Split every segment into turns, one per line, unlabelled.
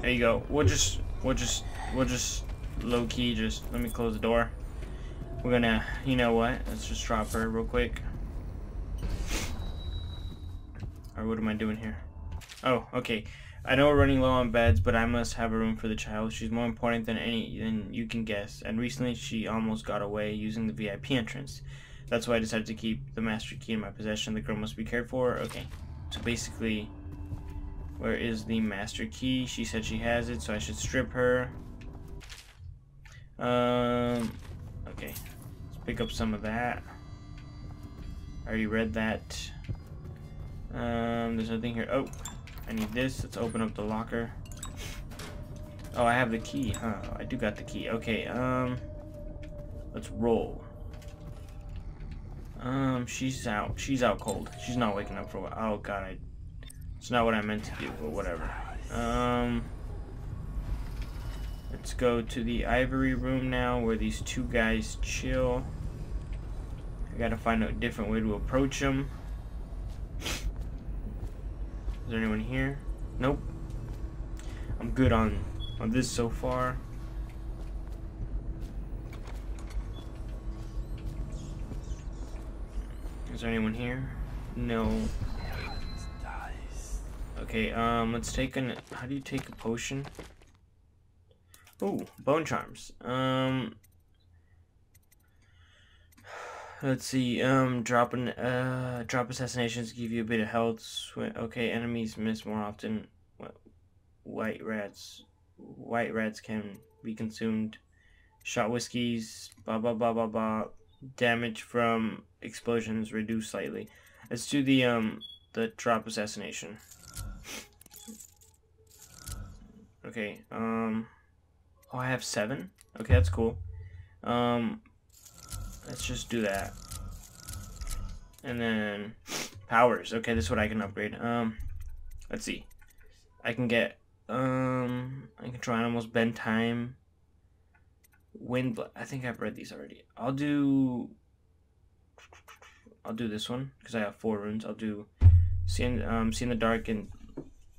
There you go. We'll just, we'll just, we'll just low key just let me close the door. We're gonna, you know what? Let's just drop her real quick. Or what am I doing here? Oh, okay. I know we're running low on beds, but I must have a room for the child. She's more important than any than you can guess. And recently, she almost got away using the VIP entrance. That's why I decided to keep the master key in my possession. The girl must be cared for. Okay, so basically, where is the master key? She said she has it, so I should strip her. Um, okay, let's pick up some of that. I already read that. Um, there's nothing here. Oh, I need this. Let's open up the locker. Oh, I have the key, huh? I do got the key. Okay, um, let's roll. Um, she's out. She's out cold. She's not waking up for a while. Oh, God, I... It's not what I meant to do, but whatever. Um... Let's go to the ivory room now, where these two guys chill. I gotta find a different way to approach them. Is there anyone here? Nope. I'm good on, on this so far. Is there anyone here? No. Okay, um, let's take an, how do you take a potion? Ooh, bone charms. Um, let's see. Um, dropping uh, drop assassinations give you a bit of health. Okay, enemies miss more often. White rats, white rats can be consumed. Shot whiskeys. Blah blah blah blah blah. Damage from explosions reduced slightly. Let's do the um the drop assassination. Okay. Um. Oh, I have seven? Okay, that's cool. Um, let's just do that. And then powers. Okay, this is what I can upgrade. Um, let's see. I can get, um, I can control animals, bend time, wind, I think I've read these already. I'll do, I'll do this one, because I have four runes. I'll do see in, um, see in the dark and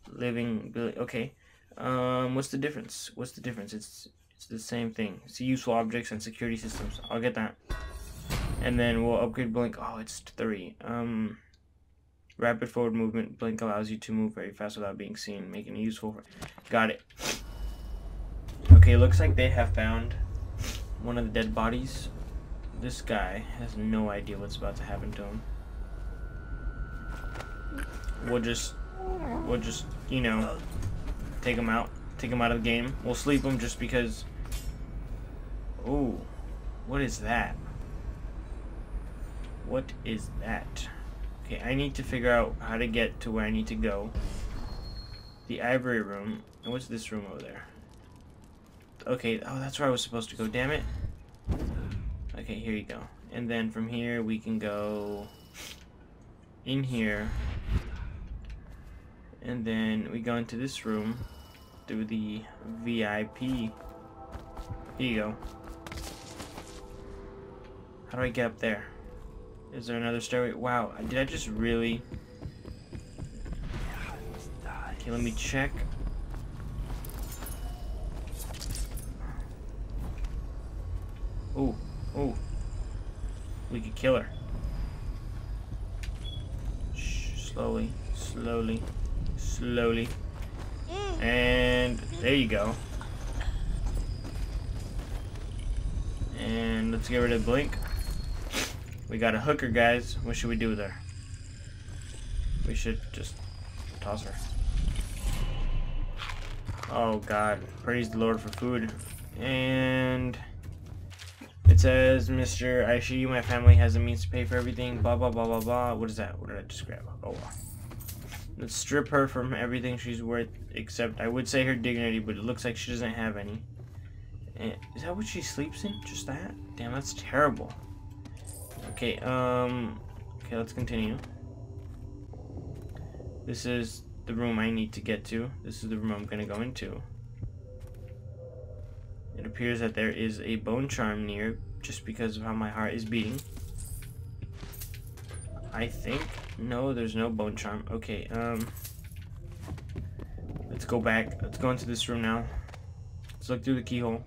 living, okay. Um, what's the difference? What's the difference? It's it's the same thing. See useful objects and security systems. I'll get that. And then we'll upgrade blink. Oh, it's three. Um, rapid forward movement. Blink allows you to move very fast without being seen, making it useful. For... Got it. Okay, looks like they have found one of the dead bodies. This guy has no idea what's about to happen to him. We'll just, we'll just, you know, take him out. Take him out of the game. We'll sleep him just because... Ooh. What is that? What is that? Okay, I need to figure out how to get to where I need to go. The ivory room. And what's this room over there? Okay, oh, that's where I was supposed to go, damn it. Okay, here you go. And then from here, we can go in here. And then we go into this room through the VIP. Here you go. How do I get up there? Is there another stairway? Wow, did I just really... Okay, let me check. Oh, oh. We could kill her. Shh, slowly, slowly, slowly. And there you go. And let's get rid of Blink. We got a hooker, guys. What should we do with her? We should just toss her. Oh god. Praise the Lord for food. And it says, Mr. I assure you my family has the means to pay for everything. Blah blah blah blah blah. What is that? What did I just grab? Oh Let's strip her from everything she's worth, except I would say her dignity, but it looks like she doesn't have any. Is that what she sleeps in? Just that? Damn, that's terrible. Okay, um, okay, let's continue. This is the room I need to get to. This is the room I'm gonna go into. It appears that there is a bone charm near, just because of how my heart is beating. I think. No, there's no bone charm. Okay, um... Let's go back. Let's go into this room now. Let's look through the keyhole.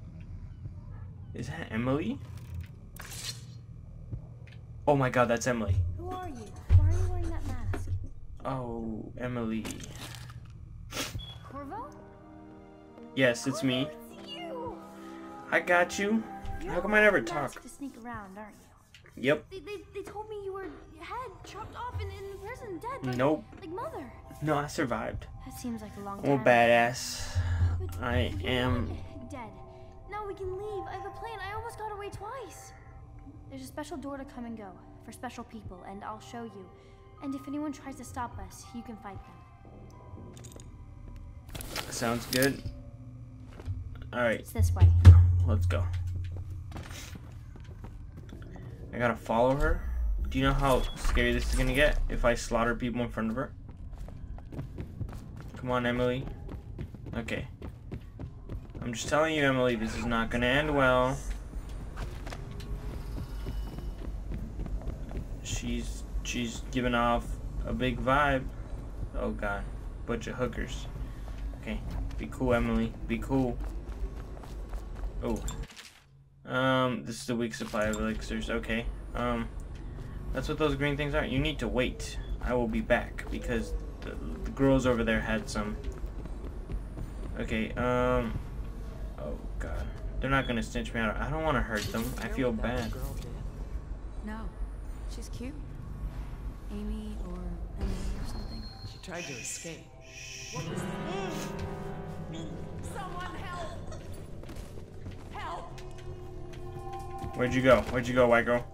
Is that Emily? Oh my god, that's Emily.
Who are you? Why are you wearing that mask?
Oh, Emily.
Corvo?
Yes, it's me.
It's you!
I got you.
You're
How come I never talk?
To sneak around, aren't you?
Yep.
They, they, they told me you were head chopped off in, in prison, dead. Like,
Nope.
Like mother.
No, I survived.
That seems like a long
I'm a badass.
But
I am.
dead. Now we can leave. I have a plan. I almost got away twice. There's a special door to come and go for special people, and I'll show you. And if anyone tries to stop us, you can fight them.
Sounds good. Alright,
It's this way.
let's go. I gotta follow her. Do you know how scary this is gonna get if I slaughter people in front of her? Come on, Emily. Okay. I'm just telling you, Emily, this is not gonna end well. She's she's giving off a big vibe. Oh god, bunch of hookers. Okay, be cool, Emily. Be cool. Oh. Um, this is a weak supply of elixirs. Okay. Um, that's what those green things are. You need to wait. I will be back because the, the girls over there had some. Okay. Um. Oh God. They're not gonna snitch me out. I don't want to hurt them. I feel bad.
No, she's cute. Amy or Emily or something.
She tried to escape.
Someone
Where'd you go? Where'd you go, white girl?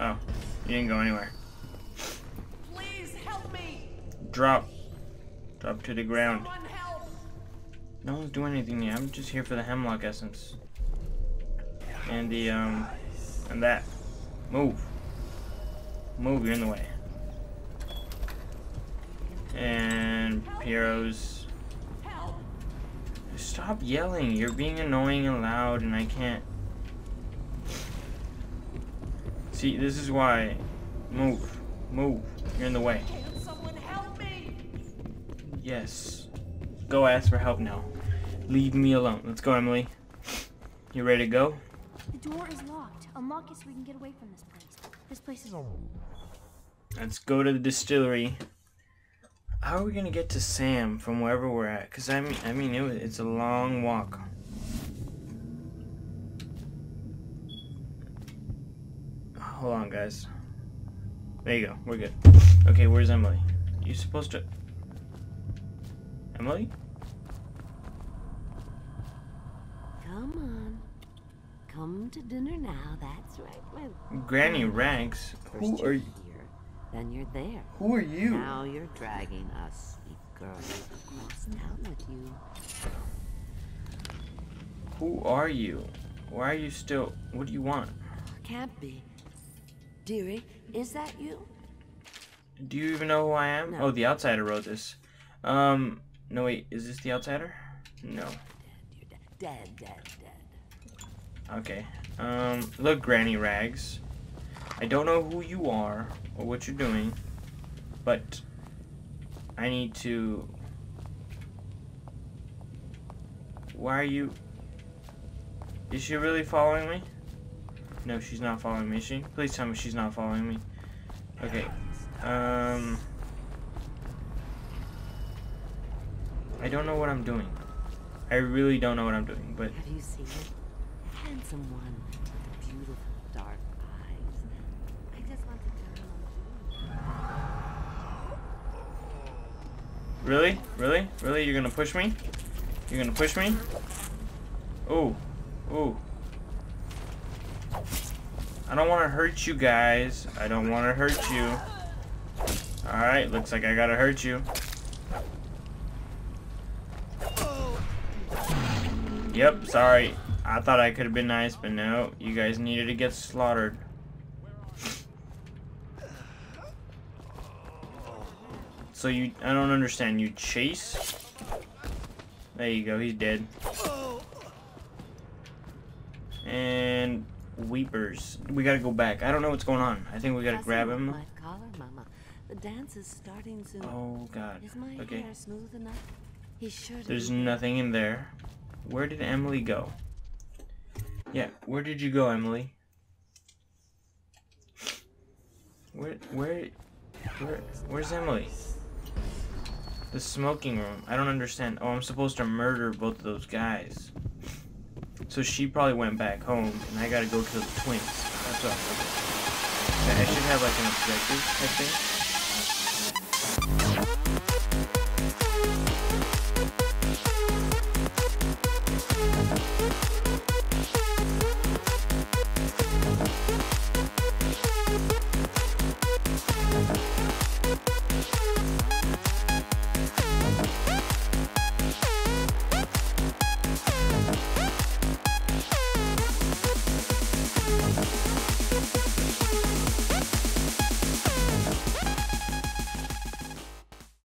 Oh, you didn't go anywhere.
Please help me!
Drop. Drop to the ground. No one's doing anything yet. I'm just here for the hemlock essence. And the, um, and that. Move. Move, you're in the way. And Piero's. Stop yelling. You're being annoying and loud, and I can't. See, this is why. Move. Move. You're in the way.
Can someone help me?
Yes. Go ask for help now. Leave me alone. Let's go, Emily. You ready to go?
The door is locked. Unlock it so we can get away from this place. This place is.
Let's go to the distillery. How are we gonna get to Sam from wherever we're at? Cause I mean, I mean, it was, it's a long walk. Hold on, guys. There you go. We're good. Okay, where's Emily? You supposed to? Emily?
Come on. Come to dinner now. That's right. Well,
Granny Rags. Who
you're
are
here, then you're there.
who are you?
Now you're dragging us, sweet girl, across town with you.
Who are you? Why are you still? What do you want?
Can't be. Dearie, is that you?
Do you even know who I am?
No.
Oh, the outsider wrote this. Um, no wait, is this the outsider? No.
Dead. Dead, dead, dead.
Okay. Um, look, Granny Rags. I don't know who you are or what you're doing, but I need to. Why are you? Is she really following me? No, she's not following me. Is she? Please tell me she's not following me. Okay. Um. I don't know what I'm doing. I really don't know what I'm doing, but
Have you seen it? Handsome one beautiful dark eyes. I just want to tell him
Really? Really? Really? You're gonna push me? You're gonna push me? Ooh. Ooh. I don't want to hurt you guys. I don't want to hurt you. Alright, looks like I gotta hurt you. Yep, sorry. I thought I could have been nice, but no. You guys needed to get slaughtered. So you, I don't understand. You chase? There you go. He's dead. And weepers. We gotta go back. I don't know what's going on. I think we gotta grab him.
might call mama. The dance is starting soon.
Oh god.
Is my
Okay.
hair smooth enough? He should.
There's nothing in there. Where did Emily go? Yeah, where did you go, Emily? Where where where where's Emily? The smoking room. I don't understand. Oh, I'm supposed to murder both of those guys. So she probably went back home and I gotta go kill the twins. That's what I'm okay. I should have like an objective, I think.